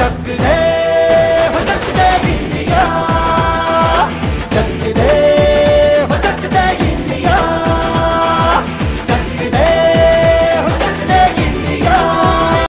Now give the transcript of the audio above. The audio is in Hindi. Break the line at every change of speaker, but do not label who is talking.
जग दे जग दे बिंदिया जग दे